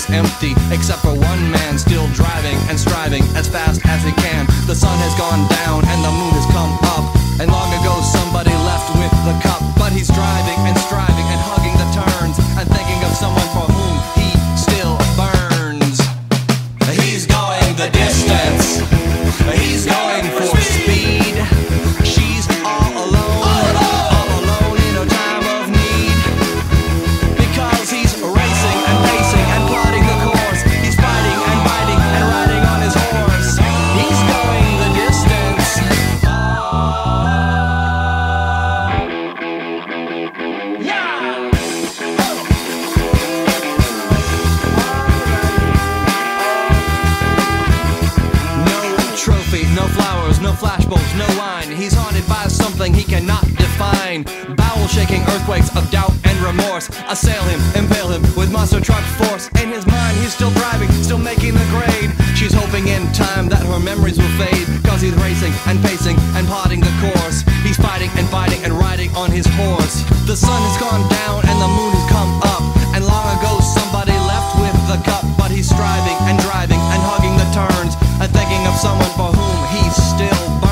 is empty, except for one man still driving and striving as fast as he can. The sun has gone down and the moon has come principles, no line. He's haunted by something he cannot define. Bowel shaking earthquakes of doubt and remorse assail him, impale him with monster truck force. In his mind, he's still driving, still making the grade. She's hoping in time that her memories will fade. Cause he's racing and pacing and parting the course. He's fighting and fighting and riding on his horse. The sun has gone down and the moon has come up. And long ago, somebody left with the cup. But he's striving and driving and hugging the turns and thinking of someone for whom he's still burning.